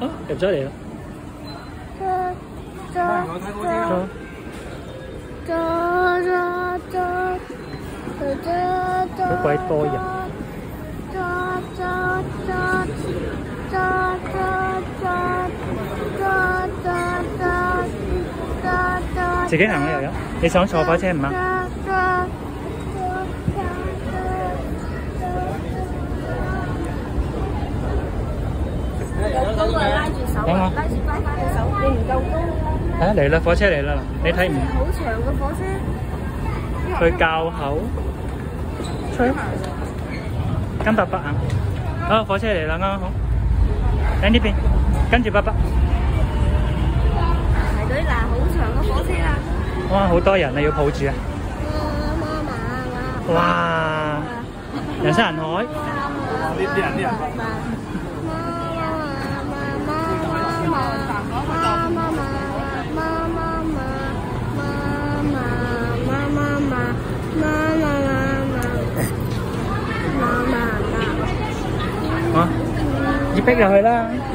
哦，入咗嚟啦。好鬼多人。自己行啦又有，你想坐火車唔啊？嗰個拉住手，拉住乖乖嘅手，你唔夠高。啊嚟啦，火車嚟啦，你睇唔？好長嘅火車。去滘口。吹。跟爸爸啊！好，火車嚟啦，啱啱好。喺呢邊，跟住爸爸。排隊嗱，好長嘅火車啦。哇，好多人啊，要抱住啊！哇！人山人海。呢啲人啲人。逼入去啦〜